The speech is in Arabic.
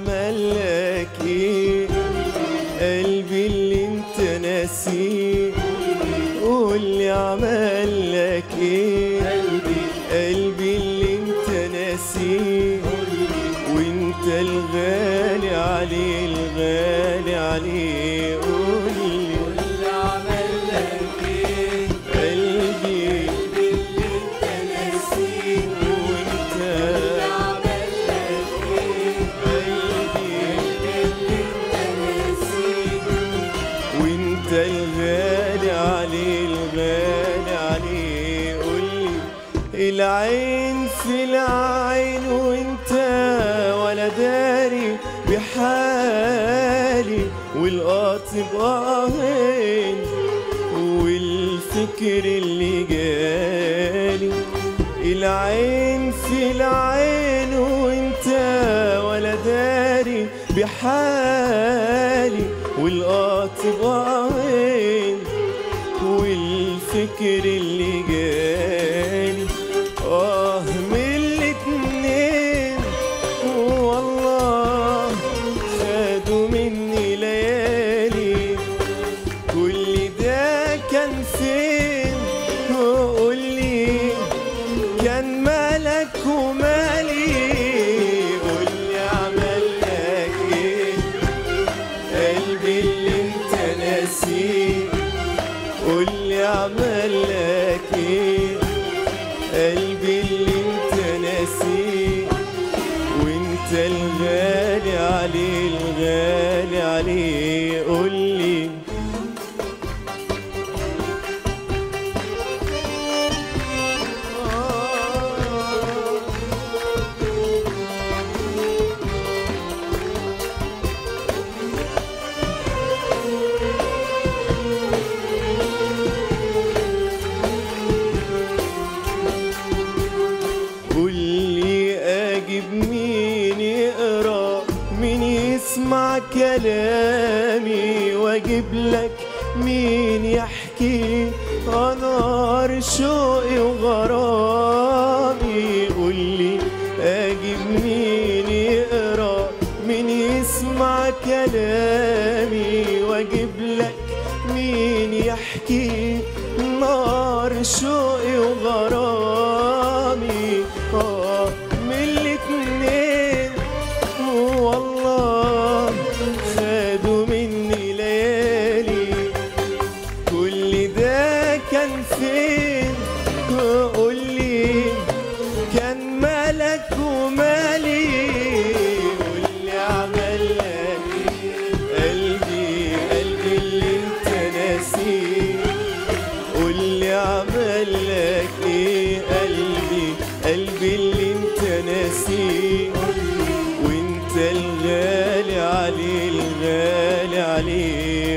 عمل إيه قلبي اللي انت ناسيه. قول لي عمل إيه قلبي اللي انت ناسيه. وانت الغالي عليه الغالي عليه. العين في العين وانت ولا داري بحالي والقاطب قاهين والفكر اللي جالي. العين في العين وانت ولا داري بحالي والقاطب عين والفكر اللي كان مالك ومالي قولي عمل لك إيه قلبي اللي انت ناسيه. قولي عمل لك إيه قلبي اللي انت ناسيه. وانت الغالي عليه الغالي عليه قولي كلامي وأجيب لك مين يحكي. نار شوقي وغرامي. قول لي أجيب مين يقرأ مين يسمع كلامي. وأجيب لك مين يحكي. نار شوقي وغرامي. غالي عليك.